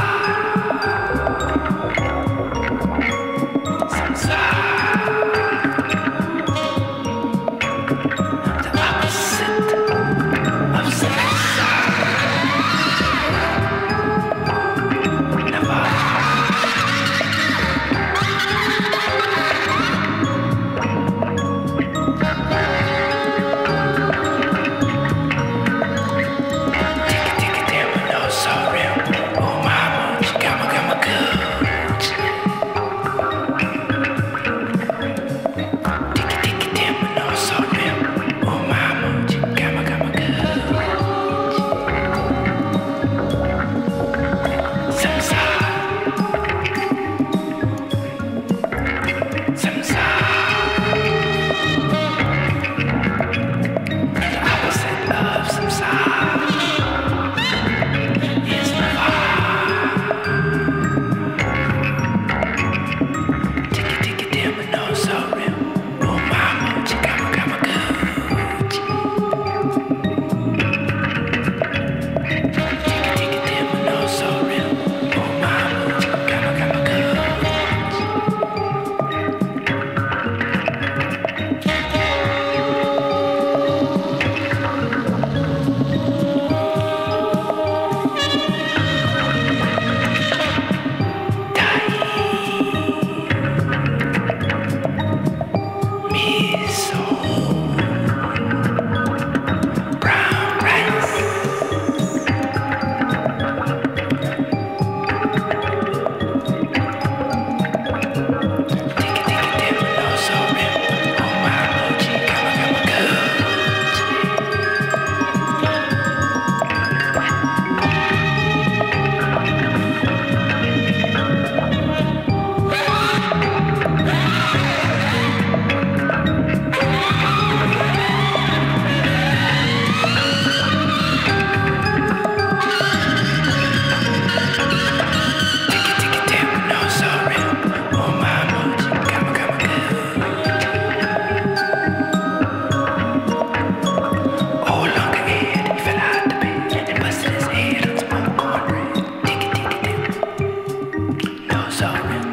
Ah! Sorry.